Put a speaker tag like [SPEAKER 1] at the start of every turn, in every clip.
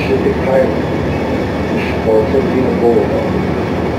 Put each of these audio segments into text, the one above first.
[SPEAKER 1] Pacific Highway, which supports Alpena Boulevard.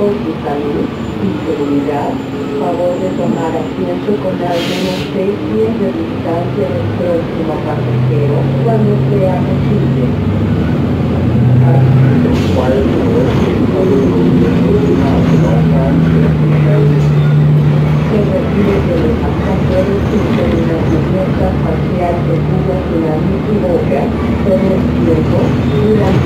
[SPEAKER 1] Por su salud y seguridad, favor de tomar asiento con al menos seis pies de distancia del próximo pasajero cuando sea posible. Se requiere que los pasajeros usen una cubierta facial segura en la y boca todo el tiempo durante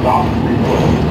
[SPEAKER 2] stop revolt.